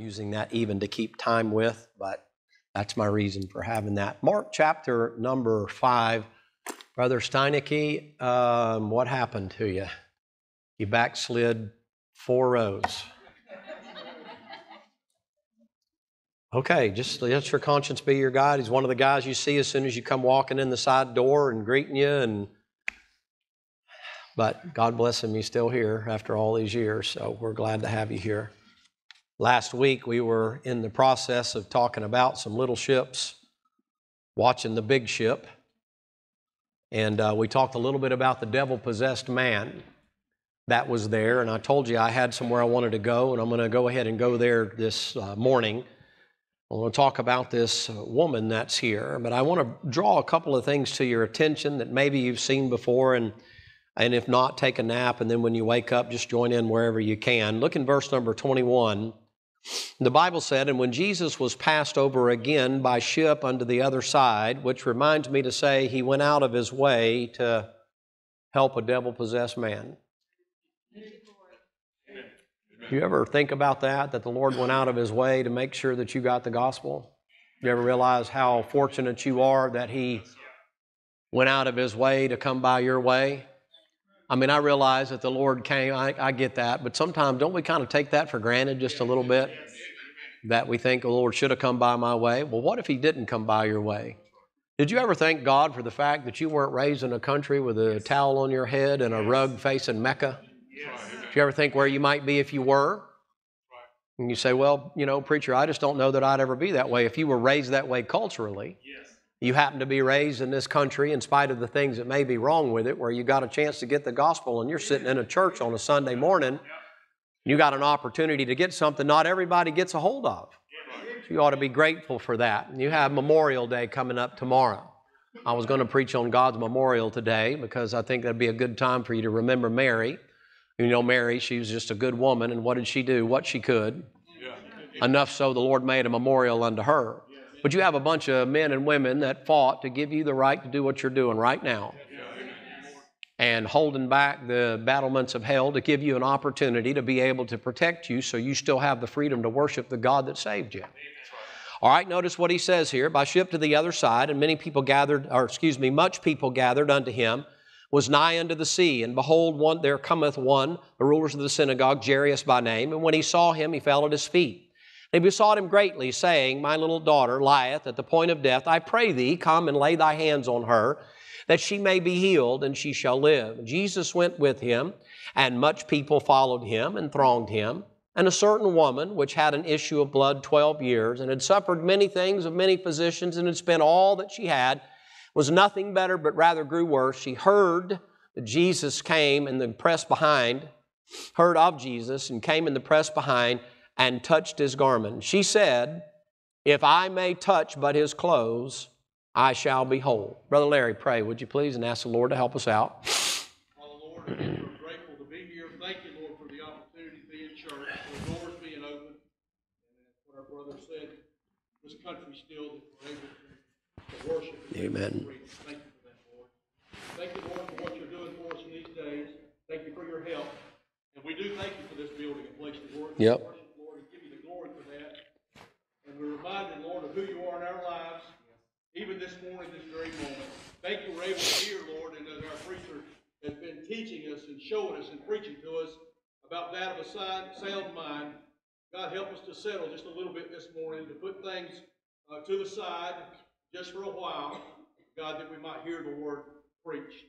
using that even to keep time with, but that's my reason for having that. Mark chapter number five. Brother Steinecke, um, what happened to you? You backslid four rows. Okay, just let your conscience be your guide. He's one of the guys you see as soon as you come walking in the side door and greeting you and but God bless him, he's still here after all these years, so we're glad to have you here. Last week we were in the process of talking about some little ships, watching the big ship, and uh, we talked a little bit about the devil possessed man that was there, and I told you I had somewhere I wanted to go, and I'm going to go ahead and go there this uh, morning. I want to talk about this uh, woman that's here, but I want to draw a couple of things to your attention that maybe you've seen before, and, and if not, take a nap, and then when you wake up, just join in wherever you can. Look in verse number 21. The Bible said, And when Jesus was passed over again by ship unto the other side, which reminds me to say he went out of his way to help a devil possessed man. Do You ever think about that? That the Lord went out of His way to make sure that you got the gospel? Do You ever realize how fortunate you are that He went out of His way to come by your way? I mean, I realize that the Lord came, I, I get that, but sometimes don't we kind of take that for granted just a little bit? That we think the Lord should have come by my way. Well, what if He didn't come by your way? Did you ever thank God for the fact that you weren't raised in a country with a towel on your head and a rug facing Mecca? Do you ever think where you might be if you were? And you say, well, you know, preacher, I just don't know that I'd ever be that way. If you were raised that way culturally, yes. You happen to be raised in this country in spite of the things that may be wrong with it, where you got a chance to get the gospel and you're sitting in a church on a Sunday morning, you got an opportunity to get something not everybody gets a hold of. So you ought to be grateful for that. And you have Memorial Day coming up tomorrow. I was going to preach on God's memorial today because I think that'd be a good time for you to remember Mary. You know, Mary, she was just a good woman, and what did she do? What she could. Yeah. Enough so the Lord made a memorial unto her. But you have a bunch of men and women that fought to give you the right to do what you're doing right now. And holding back the battlements of hell to give you an opportunity to be able to protect you so you still have the freedom to worship the God that saved you. All right, notice what he says here by ship to the other side, and many people gathered, or excuse me, much people gathered unto him was nigh unto the sea. And behold, one, there cometh one, the rulers of the synagogue, Jairus by name. And when he saw him, he fell at his feet. He besought him greatly, saying, My little daughter lieth at the point of death. I pray thee, come and lay thy hands on her, that she may be healed, and she shall live. Jesus went with him, and much people followed him and thronged him. And a certain woman, which had an issue of blood twelve years, and had suffered many things of many physicians, and had spent all that she had, was nothing better, but rather grew worse. She heard that Jesus came and then pressed behind, heard of Jesus and came in the press behind and touched his garment. She said, If I may touch but his clothes, I shall be whole. Brother Larry, pray, would you please, and ask the Lord to help us out. Father, Lord, we're grateful to be here. Thank you, Lord, for the opportunity to be in church, for doors being open. And what our brother said, this country still that we're able to worship. Amen. Thank you for that, Lord. Thank you, Lord, for what you're doing for us in these days. Thank you for your help. And we do thank you for this building and place to work. Yep. Worship, Lord, and give you the glory for that. And we're reminded, Lord, of who you are in our lives, even this morning, this very moment. Thank you we're able to hear, Lord, and as our preacher has been teaching us and showing us and preaching to us about that of a sound mind. God, help us to settle just a little bit this morning, to put things uh, to the side, just for a while, God, that we might hear the word preached.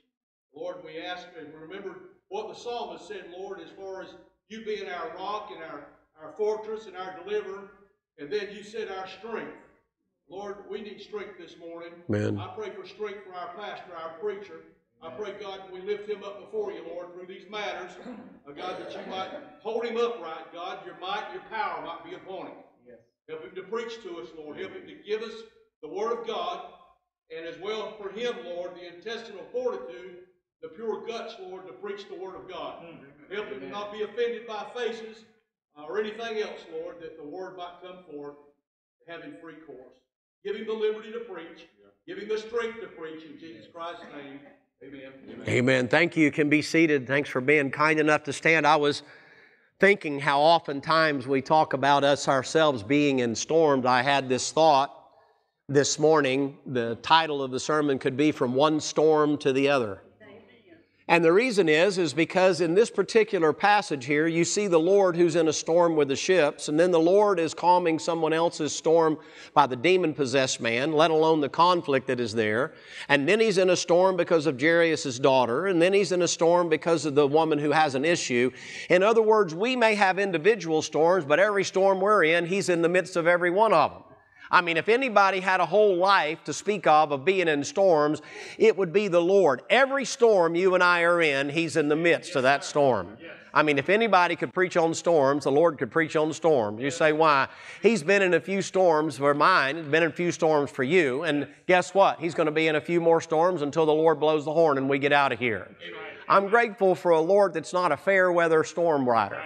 Lord, we ask and remember what the psalmist said, Lord, as far as you being our rock and our, our fortress and our deliverer, and then you said our strength. Lord, we need strength this morning. Man. I pray for strength for our pastor, our preacher. I pray, God, we lift him up before you, Lord, through these matters. Uh, God, that you might hold him upright, God. Your might, your power might be upon him. Yes. Help him to preach to us, Lord. Help him to give us the Word of God, and as well for him, Lord, the intestinal fortitude, the pure guts, Lord, to preach the Word of God. Mm. Help him not be offended by faces or anything else, Lord, that the Word might come forth, having free course. Give him the liberty to preach. Give him the strength to preach in Jesus Christ's name. Amen. Amen. Amen. Thank you. You can be seated. Thanks for being kind enough to stand. I was thinking how oftentimes we talk about us ourselves being in storms, I had this thought this morning. The title of the sermon could be From One Storm to the Other. And the reason is, is because in this particular passage here, you see the Lord who's in a storm with the ships, and then the Lord is calming someone else's storm by the demon possessed man, let alone the conflict that is there. And then he's in a storm because of Jairus' daughter, and then he's in a storm because of the woman who has an issue. In other words, we may have individual storms, but every storm we're in, he's in the midst of every one of them. I mean, if anybody had a whole life to speak of, of being in storms, it would be the Lord. Every storm you and I are in, He's in the midst of that storm. I mean, if anybody could preach on storms, the Lord could preach on storms. You say, why? He's been in a few storms for mine, He's been in a few storms for you, and guess what? He's going to be in a few more storms until the Lord blows the horn and we get out of here. I'm grateful for a Lord that's not a fair weather storm rider.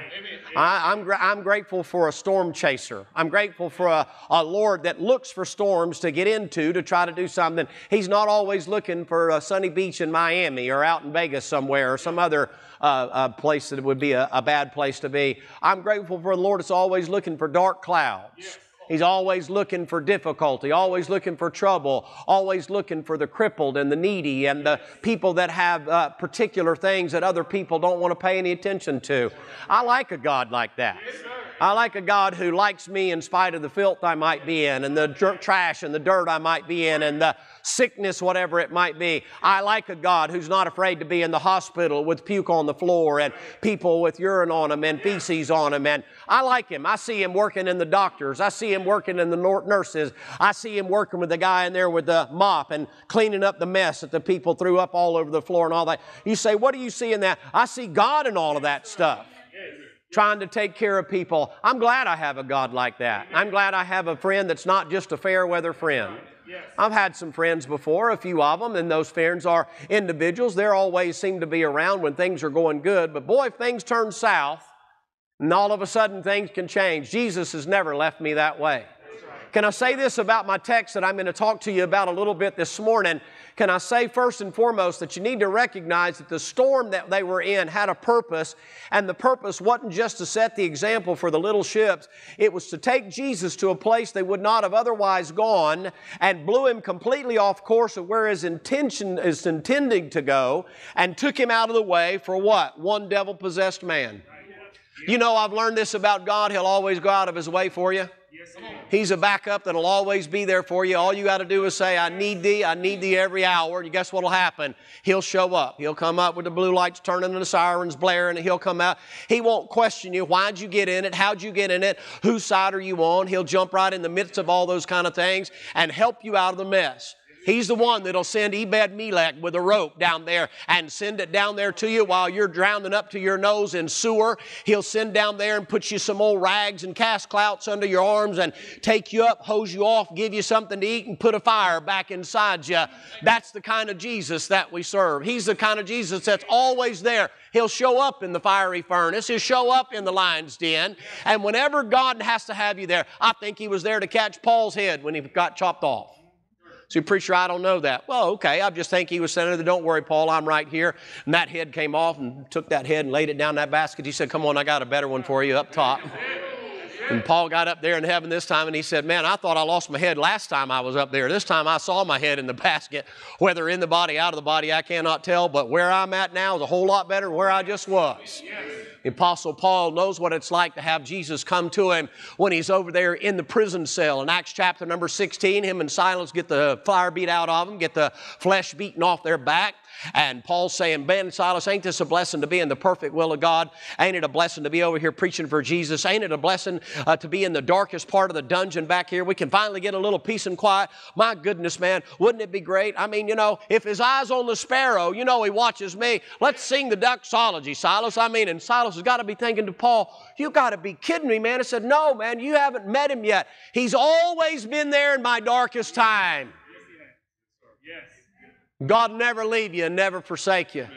I, am I'm, I'm grateful for a storm chaser. I'm grateful for a, a Lord that looks for storms to get into to try to do something. He's not always looking for a sunny beach in Miami or out in Vegas somewhere or some other uh, uh, place that would be a, a, bad place to be. I'm grateful for the Lord that's always looking for dark clouds. He's always looking for difficulty, always looking for trouble, always looking for the crippled and the needy and the people that have uh, particular things that other people don't want to pay any attention to. I like a God like that. I like a God who likes me in spite of the filth I might be in and the trash and the dirt I might be in and the sickness, whatever it might be. I like a God who's not afraid to be in the hospital with puke on the floor and people with urine on them and feces on them. And I like him. I see him working in the doctors. I see him working in the nurses. I see him working with the guy in there with the mop and cleaning up the mess that the people threw up all over the floor and all that. You say, what do you see in that? I see God in all of that stuff trying to take care of people. I'm glad I have a God like that. I'm glad I have a friend that's not just a fair weather friend. I've had some friends before, a few of them, and those friends are individuals. They always seem to be around when things are going good. But boy, if things turn south, and all of a sudden things can change. Jesus has never left me that way. Can I say this about my text that I'm going to talk to you about a little bit this morning? Can I say first and foremost that you need to recognize that the storm that they were in had a purpose, and the purpose wasn't just to set the example for the little ships, it was to take Jesus to a place they would not have otherwise gone and blew him completely off course of where his intention is intending to go and took him out of the way for what? One devil possessed man. You know, I've learned this about God, He'll always go out of His way for you. He's a backup that'll always be there for you. All you got to do is say, I need thee, I need thee every hour. And guess what'll happen? He'll show up. He'll come up with the blue lights turning and the sirens blaring, and he'll come out. He won't question you. Why'd you get in it? How'd you get in it? Whose side are you on? He'll jump right in the midst of all those kind of things and help you out of the mess. He's the one that'll send Ebed Melech with a rope down there and send it down there to you while you're drowning up to your nose in sewer. He'll send down there and put you some old rags and cast clouts under your arms and take you up, hose you off, give you something to eat, and put a fire back inside you. That's the kind of Jesus that we serve. He's the kind of Jesus that's always there. He'll show up in the fiery furnace. He'll show up in the lion's den. And whenever God has to have you there, I think He was there to catch Paul's head when he got chopped off. So, preacher, I don't know that. Well, okay, I just think he was saying, Don't worry, Paul, I'm right here. And that head came off and took that head and laid it down in that basket. He said, Come on, I got a better one for you up top. And Paul got up there in heaven this time and he said, Man, I thought I lost my head last time I was up there. This time I saw my head in the basket. Whether in the body, out of the body, I cannot tell, but where I'm at now is a whole lot better than where I just was. The Apostle Paul knows what it's like to have Jesus come to him when he's over there in the prison cell. In Acts chapter number 16, him and Silas get the fire beat out of them, get the flesh beaten off their back. And Paul's saying, Ben Silas, ain't this a blessing to be in the perfect will of God? Ain't it a blessing to be over here preaching for Jesus? Ain't it a blessing uh, to be in the darkest part of the dungeon back here? We can finally get a little peace and quiet. My goodness, man, wouldn't it be great? I mean, you know, if his eyes on the sparrow, you know he watches me. Let's sing the doxology, Silas. I mean, and Silas has got to be thinking to Paul, you got to be kidding me, man. I said, no, man, you haven't met him yet. He's always been there in my darkest time. God never leave you and never forsake you.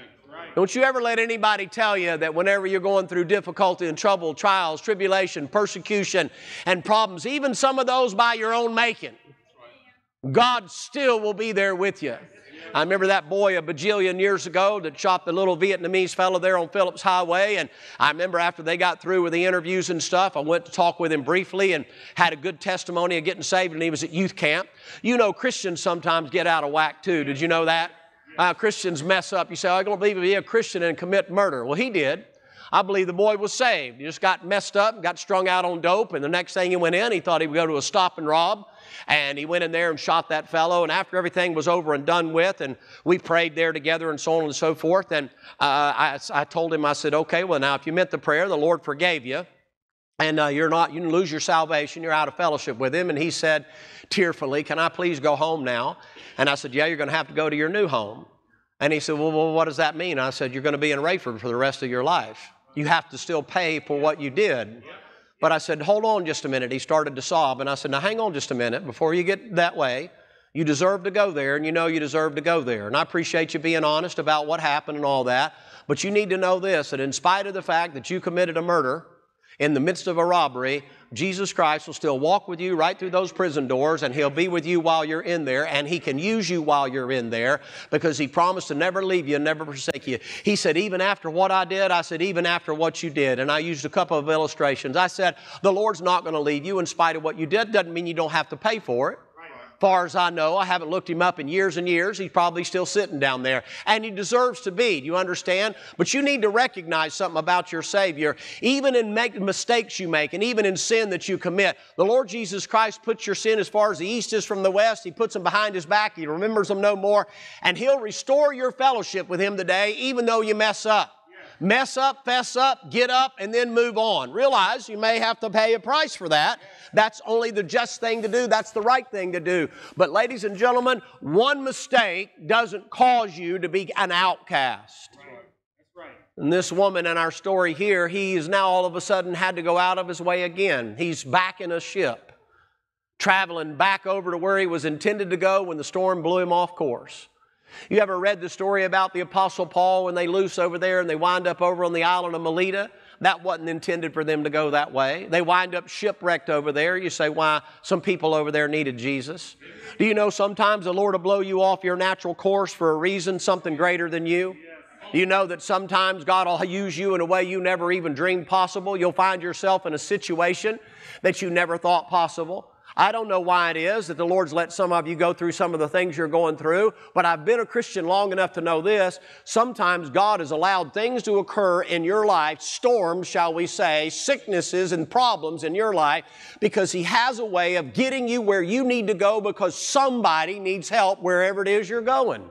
Don't you ever let anybody tell you that whenever you're going through difficulty and trouble, trials, tribulation, persecution, and problems, even some of those by your own making, God still will be there with you. I remember that boy a bajillion years ago that shot the little Vietnamese fellow there on Phillips Highway. And I remember after they got through with the interviews and stuff, I went to talk with him briefly and had a good testimony of getting saved, and he was at youth camp. You know, Christians sometimes get out of whack too. Did you know that? Uh, Christians mess up. You say, I don't believe he'd be a Christian and commit murder. Well, he did. I believe the boy was saved. He just got messed up, got strung out on dope, and the next thing he went in, he thought he would go to a stop and rob. And he went in there and shot that fellow. And after everything was over and done with, and we prayed there together and so on and so forth, and uh, I, I told him, I said, okay, well, now if you meant the prayer, the Lord forgave you and uh, you're not you lose your salvation you're out of fellowship with him. And he said tearfully can i please go home now? And i said yeah you're going to have to go to your new home. And he said well, well what does that mean? I said you're going to be in Raiford for the rest of your life. You have to still pay for what you did but i said hold on just a minute. He started to sob and i said now hang on just a minute. Before you get that way you deserve to go there and you know you deserve to go there. And i appreciate you being honest about what happened and all that but you need to know this that in spite of the fact that you committed a murder in the midst of a robbery, Jesus Christ will still walk with you right through those prison doors and He'll be with you while you're in there and He can use you while you're in there because He promised to never leave you and never forsake you. He said, even after what I did, I said, even after what you did. And I used a couple of illustrations. I said, the Lord's not going to leave you in spite of what you did. Doesn't mean you don't have to pay for it far as I know. I haven't looked him up in years and years. He's probably still sitting down there. And he deserves to be. Do you understand? But you need to recognize something about your Savior. Even in mistakes you make and even in sin that you commit, the Lord Jesus Christ puts your sin as far as the east is from the west. He puts them behind his back. He remembers them no more. And he'll restore your fellowship with him today, even though you mess up mess up, fess up, get up, and then move on. Realize you may have to pay a price for that. That's only the just thing to do. That's the right thing to do. But, ladies and gentlemen, one mistake doesn't cause you to be an outcast. And this woman in our story here, he's now all of a sudden had to go out of his way again. He's back in a ship, traveling back over to where he was intended to go when the storm blew him off course. You ever read the story about the Apostle Paul when they loose over there and they wind up over on the island of Melita? That wasn't intended for them to go that way. They wind up shipwrecked over there. You say, why? Some people over there needed Jesus. Do you know sometimes the Lord will blow you off your natural course for a reason, something greater than you? You know that sometimes God will use you in a way you never even dreamed possible? You'll find yourself in a situation that you never thought possible. I don't know why it is that the Lord's let some of you go through some of the things you're going through, but I've been a Christian long enough to know this. Sometimes God has allowed things to occur in your life, storms, shall we say, sicknesses and problems in your life, because He has a way of getting you where you need to go because somebody needs help wherever it is you're going.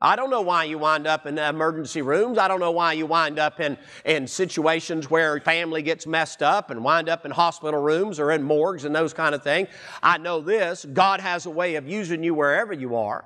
I don't know why you wind up in emergency rooms. I don't know why you wind up in, in situations where family gets messed up and wind up in hospital rooms or in morgues and those kind of things. I know this God has a way of using you wherever you are.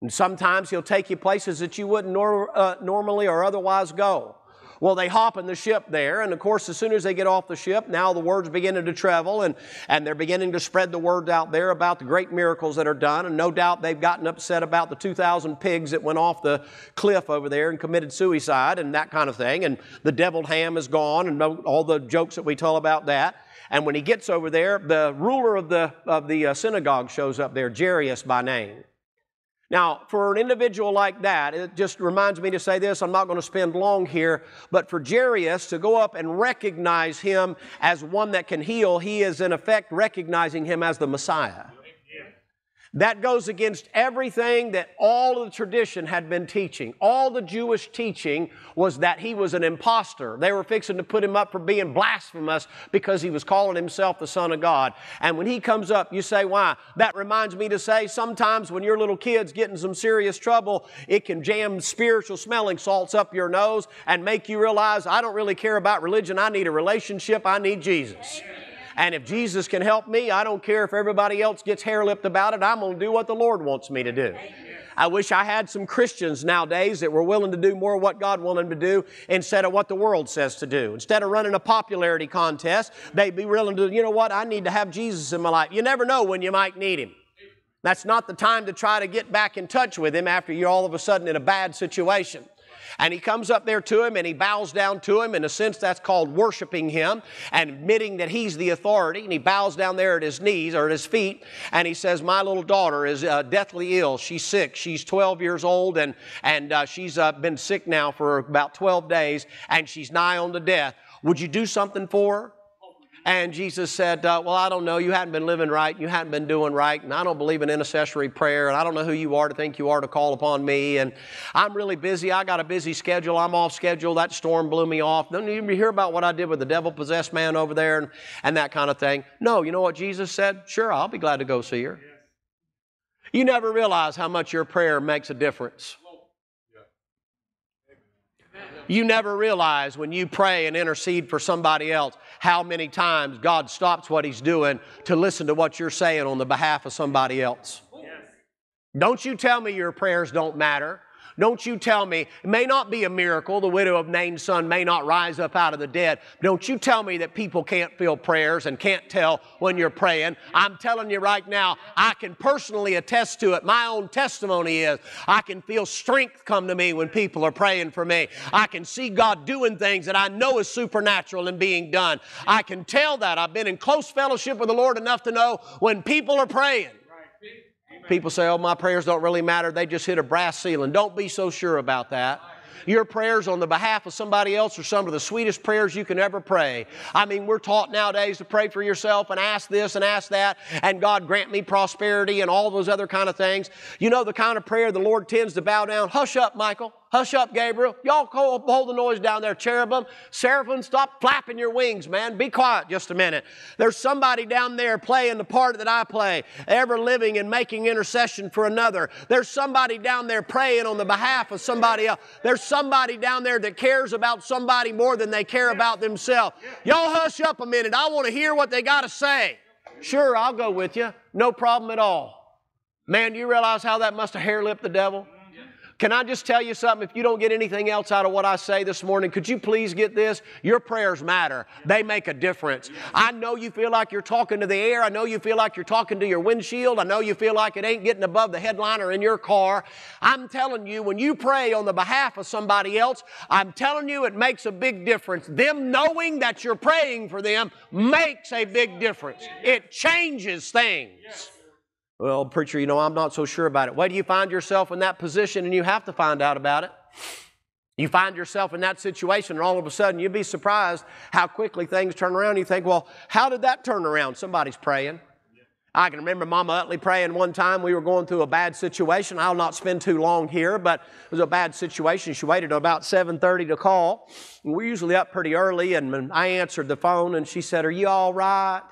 And sometimes He'll take you places that you wouldn't nor, uh, normally or otherwise go. Well, they hop in the ship there, and of course, as soon as they get off the ship, now the word's beginning to travel, and, and they're beginning to spread the word out there about the great miracles that are done. And no doubt they've gotten upset about the 2,000 pigs that went off the cliff over there and committed suicide and that kind of thing. And the deviled ham is gone, and all the jokes that we tell about that. And when he gets over there, the ruler of the, of the uh, synagogue shows up there, Jairus by name. Now, for an individual like that, it just reminds me to say this. I'm not going to spend long here, but for Jairus to go up and recognize him as one that can heal, he is in effect recognizing him as the Messiah. That goes against everything that all of the tradition had been teaching. All the Jewish teaching was that he was an impostor. They were fixing to put him up for being blasphemous because he was calling himself the Son of God. And when he comes up, you say, Why? That reminds me to say sometimes when your little kid's getting some serious trouble, it can jam spiritual smelling salts up your nose and make you realize, I don't really care about religion. I need a relationship. I need Jesus. And if Jesus can help me, I don't care if everybody else gets hair lipped about it. I'm going to do what the Lord wants me to do. I wish I had some Christians nowadays that were willing to do more of what God wanted them to do instead of what the world says to do. Instead of running a popularity contest, they'd be willing to, you know what, I need to have Jesus in my life. You never know when you might need Him. That's not the time to try to get back in touch with Him after you're all of a sudden in a bad situation. And he comes up there to him and he bows down to him. In a sense, that's called worshiping him and admitting that he's the authority. And he bows down there at his knees or at his feet and he says, My little daughter is uh, deathly ill. She's sick. She's 12 years old and, and uh, she's uh, been sick now for about 12 days and she's nigh on to death. Would you do something for her? And Jesus said, uh, Well, I don't know. You hadn't been living right. You hadn't been doing right. And I don't believe in intercessory prayer. And I don't know who you are to think you are to call upon me. And I'm really busy. I got a busy schedule. I'm off schedule. That storm blew me off. Don't you hear about what I did with the devil possessed man over there and, and that kind of thing? No, you know what Jesus said? Sure, I'll be glad to go see her. You never realize how much your prayer makes a difference. You never realize when you pray and intercede for somebody else how many times God stops what He's doing to listen to what you're saying on the behalf of somebody else. Don't you tell me your prayers don't matter. Don't you tell me, it may not be a miracle, the widow of Nain's son may not rise up out of the dead. Don't you tell me that people can't feel prayers and can't tell when you're praying. I'm telling you right now, I can personally attest to it. My own testimony is I can feel strength come to me when people are praying for me. I can see God doing things that I know is supernatural and being done. I can tell that. I've been in close fellowship with the Lord enough to know when people are praying. People say, oh, my prayers don't really matter. They just hit a brass ceiling. Don't be so sure about that. Your prayers on the behalf of somebody else are some of the sweetest prayers you can ever pray. I mean, we're taught nowadays to pray for yourself and ask this and ask that, and God grant me prosperity and all those other kind of things. You know the kind of prayer the Lord tends to bow down. Hush up, Michael. Hush up, Gabriel. Y'all hold the noise down there, cherubim. Seraphim, stop flapping your wings, man. Be quiet just a minute. There's somebody down there playing the part that I play, ever living and making intercession for another. There's somebody down there praying on the behalf of somebody else. There's somebody down there that cares about somebody more than they care about themselves. Y'all hush up a minute. I want to hear what they got to say. Sure, I'll go with you. No problem at all. Man, do you realize how that must have hair lipped the devil? Can I just tell you something? If you don't get anything else out of what I say this morning, could you please get this? Your prayers matter. They make a difference. I know you feel like you're talking to the air. I know you feel like you're talking to your windshield. I know you feel like it ain't getting above the headliner in your car. I'm telling you, when you pray on the behalf of somebody else, I'm telling you it makes a big difference. Them knowing that you're praying for them makes a big difference. It changes things. Well, preacher, you know, I'm not so sure about it. Why do you find yourself in that position and you have to find out about it? You find yourself in that situation, and all of a sudden you'd be surprised how quickly things turn around. You think, well, how did that turn around? Somebody's praying. I can remember Mama Utley praying one time. We were going through a bad situation. I'll not spend too long here, but it was a bad situation. She waited about 7:30 to call. We're usually up pretty early, and I answered the phone, and she said, "Are you all right?"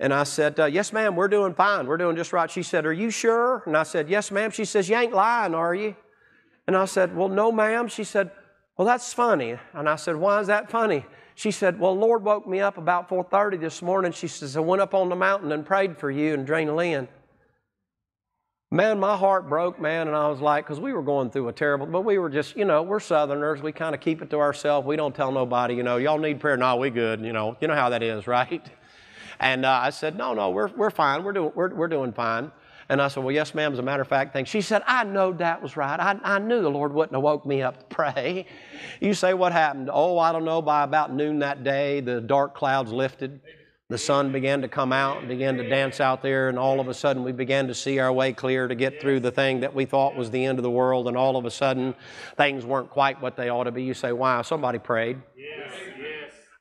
And I said, uh, Yes, ma'am, we're doing fine. We're doing just right. She said, Are you sure? And I said, Yes, ma'am. She says, You ain't lying, are you? And I said, Well, no, ma'am. She said, Well, that's funny. And I said, Why is that funny? She said, Well, Lord woke me up about 4:30 this morning. She says, I went up on the mountain and prayed for you and Drina Lynn. Man, my heart broke, man, and I was like, because we were going through a terrible, but we were just, you know, we're Southerners. We kind of keep it to ourselves. We don't tell nobody, you know, y'all need prayer. No, we good, you know. You know how that is, right? And uh, I said, no, no, we're, we're fine. We're doing, we're, we're doing fine. And I said, well, yes, ma'am, as a matter of fact, thanks. She said, I know that was right. I, I knew the Lord wouldn't have woke me up to pray. You say, what happened? Oh, I don't know. By about noon that day, the dark clouds lifted. The sun began to come out and began to dance out there, and all of a sudden we began to see our way clear to get through the thing that we thought was the end of the world, and all of a sudden things weren't quite what they ought to be. You say, Wow, somebody prayed. Yes.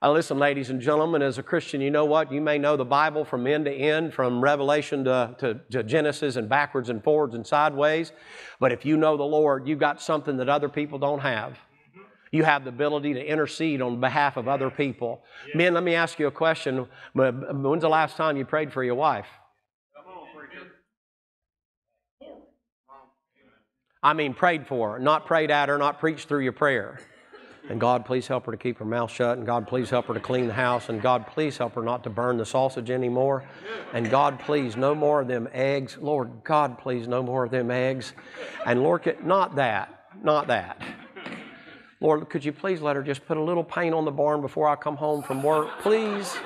Listen, ladies and gentlemen, as a Christian, you know what? You may know the Bible from end to end, from Revelation to, to, to, Genesis and backwards and forwards and sideways. But if you know the Lord, you've got something that other people don't have. You have the ability to intercede on behalf of other people. Men, let me ask you a question. When's the last time you prayed for your wife? I mean, prayed for not prayed at her, not preached through your prayer. And God, please help her to keep her mouth shut. And God, please help her to clean the house. And God, please help her not to burn the sausage anymore. And God, please, no more of them eggs. Lord, God, please, no more of them eggs. And Lord, not that, not that. Lord, could you please let her just put a little paint on the barn before I come home from work, please?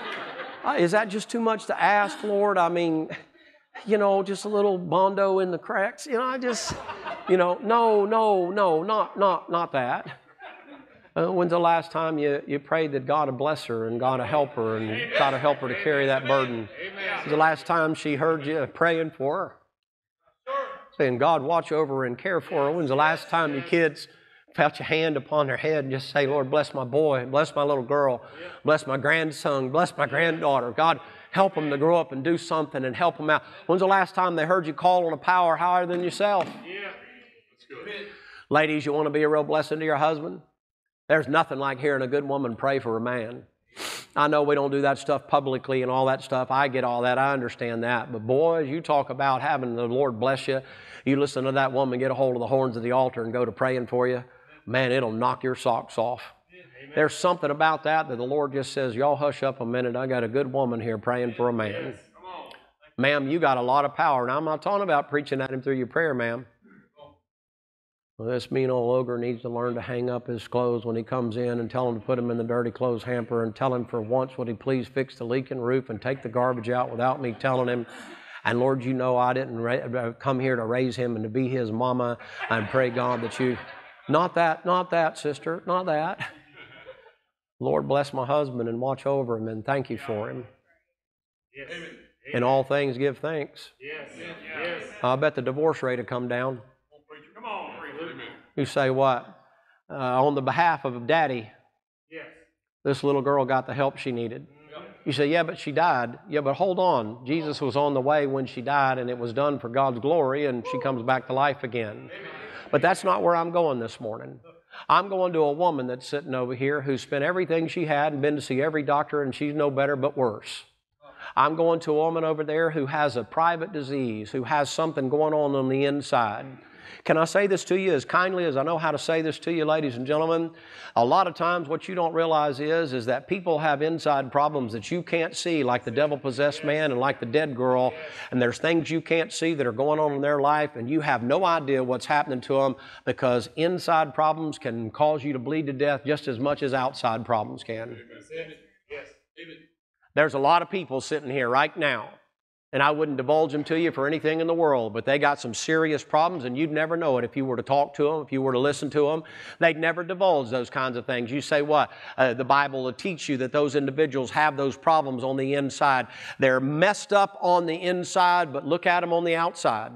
Uh, is that just too much to ask, Lord? I mean, you know, just a little bondo in the cracks. You know, I just, You know, no, no, no, not, not, not that. Uh, when's the last time you, you prayed that God would bless her and God would help her and God would help her to carry that burden? When's the last time she heard you praying for her? Saying, God, watch over her and care for her. When's the last time you kids felt your hand upon their head and just say, Lord, bless my boy, bless my little girl, bless my grandson, bless my granddaughter. God, help them to grow up and do something and help them out. When's the last time they heard you call on a power higher than yourself? Yeah. Ladies, you want to be a real blessing to your husband? There's nothing like hearing a good woman pray for a man. I know we don't do that stuff publicly and all that stuff. I get all that. I understand that. But boys, you talk about having the Lord bless you. You listen to that woman get a hold of the horns of the altar and go to praying for you man, it'll knock your socks off. Amen. There's something about that that the Lord just says, Y'all hush up a minute. I got a good woman here praying for a man. Ma'am, you got a lot of power. Now, I'm not talking about preaching at him through your prayer, ma'am. Well, this mean old ogre needs to learn to hang up his clothes when he comes in and tell him to put them in the dirty clothes hamper and tell him for once would he please fix the leaking roof and take the garbage out without me telling him. And Lord, you know I didn't ra- uh, uh, come here to raise him and to be his mama. And pray God that you not that, not that, sister, not that. Lord, bless my husband and watch over him and thank you for him. Yes. In all things, give thanks. Yes. Yes. I bet the divorce rate will come down. You say what? Uh, on the behalf of daddy, yes. this little girl got the help she needed. You say, yeah, but she died. Yeah, but hold on. Jesus was on the way when she died, and it was done for God's glory, and she comes back to life again. Amen. But that's not where I'm going this morning. I'm going to a woman that's sitting over here who spent everything she had and been to see every doctor, and she's no better but worse. I'm going to a woman over there who has a private disease, who has something going on on the inside. Can I say this to you as kindly as I know how to say this to you, ladies and gentlemen? A lot of times, what you don't realize is, is that people have inside problems that you can't see, like the devil possessed man and like the dead girl. And there's things you can't see that are going on in their life, and you have no idea what's happening to them because inside problems can cause you to bleed to death just as much as outside problems can. There's a lot of people sitting here right now and I wouldn't divulge them to you for anything in the world, but they got some serious problems, and you'd never know it if you were to talk to them, if you were to listen to them. They'd never divulge those kinds of things. You say, What? Uh, the Bible will teach you that those individuals have those problems on the inside. They're messed up on the inside, but look at them on the outside.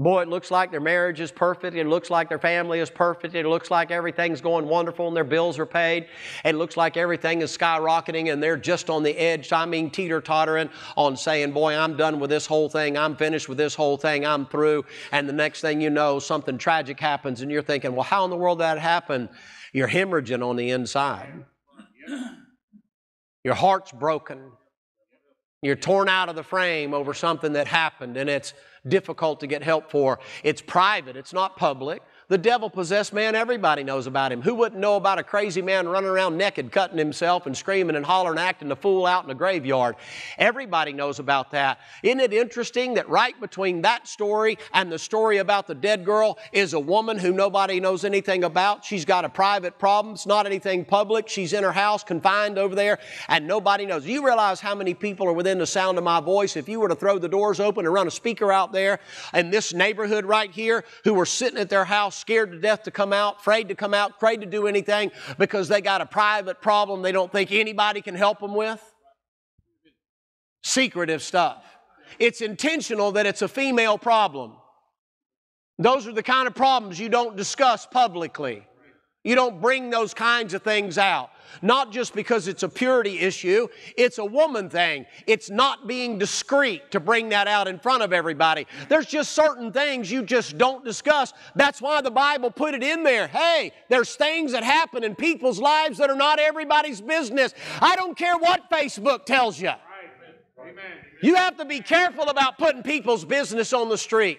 Boy, it looks like their marriage is perfect. It looks like their family is perfect. It looks like everything's going wonderful and their bills are paid. It looks like everything is skyrocketing and they're just on the edge. I mean, teeter tottering on saying, Boy, I'm done with this whole thing. I'm finished with this whole thing. I'm through. And the next thing you know, something tragic happens and you're thinking, Well, how in the world that happened? You're hemorrhaging on the inside. Your heart's broken. You're torn out of the frame over something that happened and it's difficult to get help for. It's private, it's not public. The devil possessed man, everybody knows about him. Who wouldn't know about a crazy man running around naked, cutting himself and screaming and hollering, acting the fool out in the graveyard? Everybody knows about that. Isn't it interesting that right between that story and the story about the dead girl is a woman who nobody knows anything about? She's got a private problem. It's not anything public. She's in her house, confined over there, and nobody knows. You realize how many people are within the sound of my voice? If you were to throw the doors open and run a speaker out there in this neighborhood right here who were sitting at their house scared to death to come out, afraid to come out, afraid to do anything because they got a private problem they don't think anybody can help them with? Secretive stuff. It's intentional that it's a female problem. Those are the kind of problems you don't discuss publicly. You don't bring those kinds of things out. Not just because it's a purity issue, it's a woman thing. It's not being discreet to bring that out in front of everybody. There's just certain things you just don't discuss. That's why the Bible put it in there. Hey, there's things that happen in people's lives that are not everybody's business. I don't care what Facebook tells you. You have to be careful about putting people's business on the street.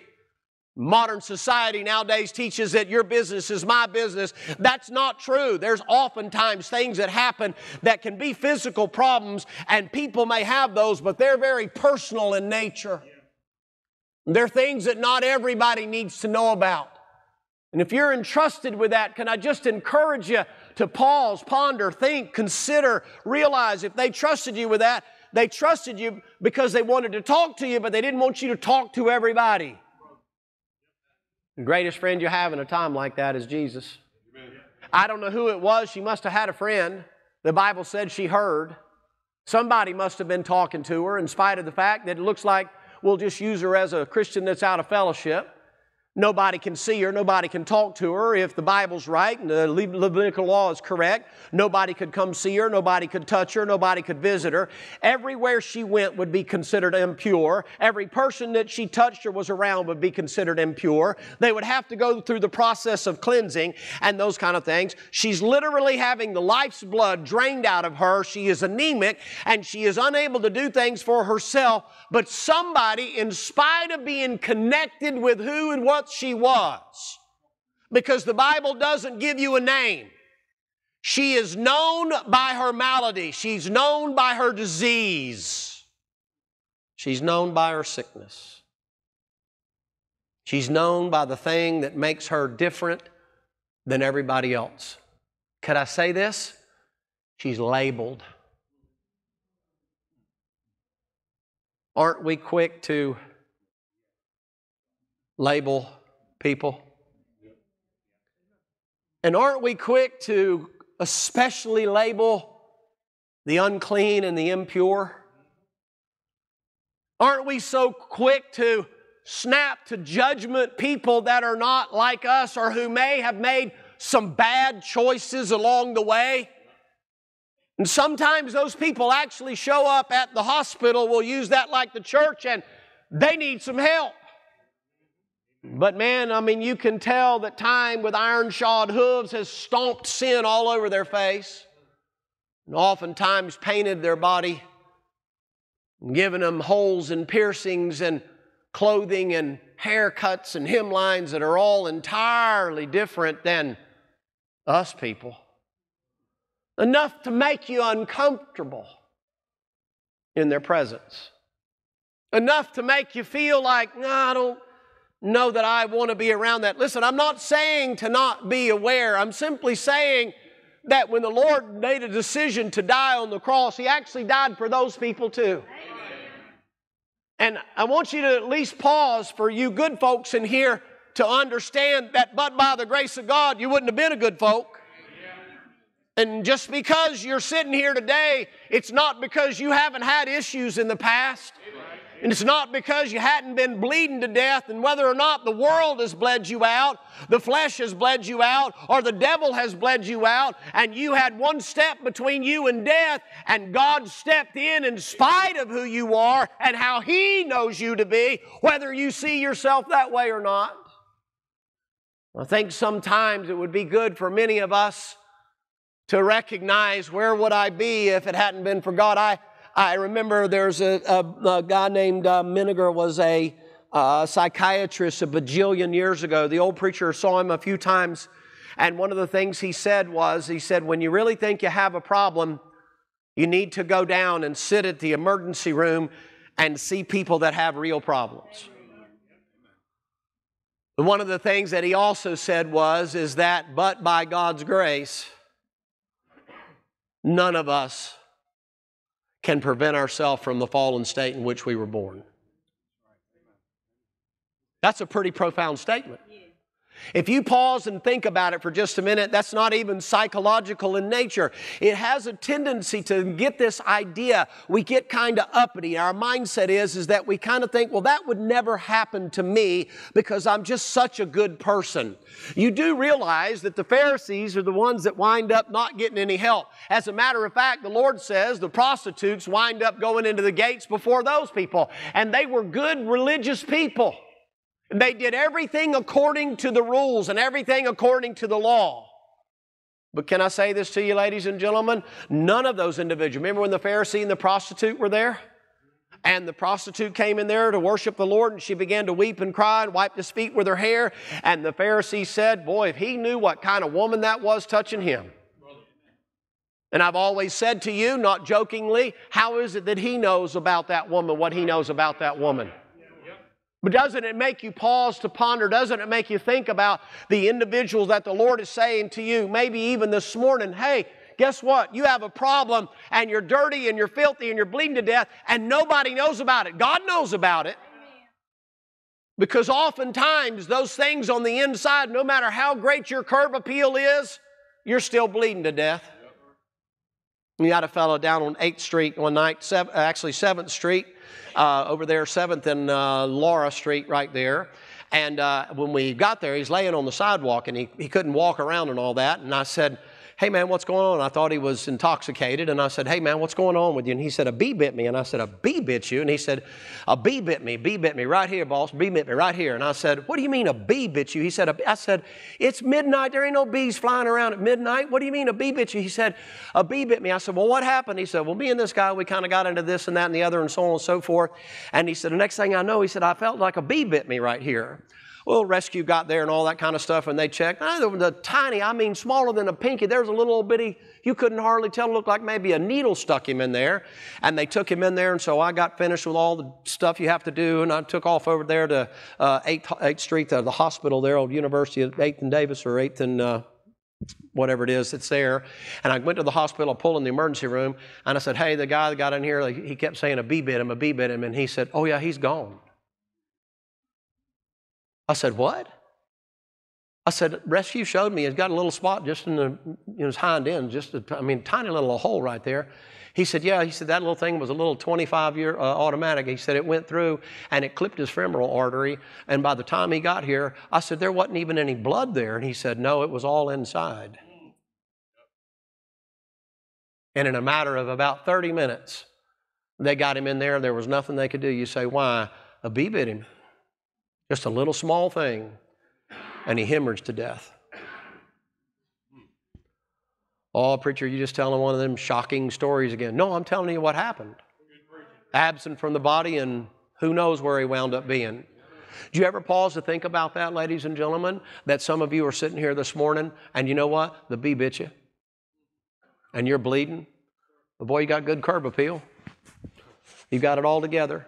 Modern society nowadays teaches that your business is my business. That's not true. There's oftentimes things that happen that can be physical problems, and people may have those, but they're very personal in nature. They're things that not everybody needs to know about. And if you're entrusted with that, can I just encourage you to pause, ponder, think, consider, realize if they trusted you with that, they trusted you because they wanted to talk to you, but they didn't want you to talk to everybody. The greatest friend you have in a time like that is Jesus. I don't know who it was. She must have had a friend. The Bible said she heard. Somebody must have been talking to her, in spite of the fact that it looks like we'll just use her as a Christian that's out of fellowship. Nobody can see her, nobody can talk to her. If the Bible's right and the Levitical law is correct, nobody could come see her, nobody could touch her, nobody could visit her. Everywhere she went would be considered impure. Every person that she touched or was around would be considered impure. They would have to go through the process of cleansing and those kind of things. She's literally having the life's blood drained out of her. She is anemic and she is unable to do things for herself. But somebody, in spite of being connected with who and what what she was because the Bible doesn't give you a name. She is known by her malady, she's known by her disease, she's known by her sickness. She's known by the thing that makes her different than everybody else. Could I say this? She's labeled. Aren't we quick to label people? And aren't we quick to especially label the unclean and the impure? Aren't we so quick to snap to judgment people that are not like us or who may have made some bad choices along the way? And sometimes those people actually show up at the hospital, we'll use that like the church, and they need some help. But man, I mean, you can tell that time with iron shod hooves has stomped sin all over their face and oftentimes painted their body and given them holes and piercings and clothing and haircuts and hemlines that are all entirely different than us people. Enough to make you uncomfortable in their presence. Enough to make you feel like, no, I don't know that I want to be around that. Listen, I'm not saying to not be aware. I'm simply saying that when the Lord made a decision to die on the cross, He actually died for those people too. And I want you to at least pause for you good folks in here to understand that, but by the grace of God, you wouldn't have been a good folk. And just because you're sitting here today, it's not because you haven't had issues in the past. And it's not because you hadn't been bleeding to death, and whether or not the world has bled you out, the flesh has bled you out, or the devil has bled you out, and you had one step between you and death, and God stepped in in spite of who you are and how He knows you to be, whether you see yourself that way or not. I think sometimes it would be good for many of us to recognize where would I be if it hadn't been for God. I I remember there's a, a, a guy named uh, Menninger was a uh, psychiatrist a bajillion years ago. The old preacher saw him a few times, and one of the things he said was, he said, when you really think you have a problem, you need to go down and sit at the emergency room and see people that have real problems. one of the things that he also said was, is that, but by God's grace, none of us can prevent ourselves from the fallen state in which we were born. That's a pretty profound statement. If you pause and think about it for just a minute, that's not even psychological in nature. It has a tendency to get this idea. We get kind of uppity. Our mindset is, is that we kind of think, well, that would never happen to me because I'm just such a good person. You do realize that the Pharisees are the ones that wind up not getting any help. As a matter of fact, the Lord says the prostitutes wind up going into the gates before those people. And they were good religious people. They did everything according to the rules and everything according to the law. But can I say this to you, ladies and gentlemen? None of those individuals. Remember when the Pharisee and the prostitute were there? And the prostitute came in there to worship the Lord, and she began to weep and cry and wiped his feet with her hair. And the Pharisee said, Boy, if he knew what kind of woman that was touching him. And I've always said to you, not jokingly, how is it that he knows about that woman, what he knows about that woman? But doesn't it make you pause to ponder? Doesn't it make you think about the individuals that the Lord is saying to you, maybe even this morning, hey, guess what? You have a problem and you're dirty and you're filthy and you're bleeding to death and nobody knows about it. God knows about it. Because oftentimes, those things on the inside, no matter how great your curb appeal is, you're still bleeding to death. We had a fellow down on 8th Street one night, actually 7th Street, uh, over there, 7th and uh, Laura Street, right there. And uh, when we got there, he's laying on the sidewalk and he, he couldn't walk around and all that. And I said, Hey man, what's going on? I thought he was intoxicated. And I said, Hey man, what's going on with you? And he said, A bee bit me. And I said, A bee bit you? And he said, A bee bit me. Bee bit me right here, boss. Bee bit me right here. And I said, What do you mean a bee bit you? He said, I said, It's midnight. There ain't no bees flying around at midnight. What do you mean a bee bit you? He said, A bee bit me. I said, Well, what happened? He said, Well, me and this guy, we kind of got into this and that and the other and so on and so forth. And he said, The next thing I know, he said, I felt like a bee bit me right here. Well, rescue got there and all that kind of stuff, and they checked. Ah, the tiny, I mean, smaller than a pinky. There's a little old bitty, you couldn't hardly tell, looked like maybe a needle stuck him in there. And they took him in there, and so I got finished with all the stuff you have to do, and I took off over there to uh, 8th, 8th Street, uh, the hospital there, old University of 8th and Davis, or 8th and uh, whatever it is that's there. And I went to the hospital, I pulled in the emergency room, and I said, Hey, the guy that got in here, he kept saying a bee bit him, a bee bit him. And he said, Oh, yeah, he's gone. I said, What? I said, Rescue showed me he's got a little spot just in, the, in his hind end, just a, I mean, tiny little hole right there. He said, Yeah, he said that little thing was a little 25 year uh, automatic. He said it went through and it clipped his femoral artery. And by the time he got here, I said, There wasn't even any blood there. And he said, No, it was all inside. And in a matter of about 30 minutes, they got him in there. There was nothing they could do. You say, Why? A bee bit him. Just a little small thing. And he hemorrhaged to death. Oh, preacher, you just telling one of them shocking stories again. No, I'm telling you what happened. Absent from the body, and who knows where he wound up being. Do you ever pause to think about that, ladies and gentlemen? That some of you are sitting here this morning, and you know what? The bee bit you, and you're bleeding. But boy, you got good curb appeal. You got it all together.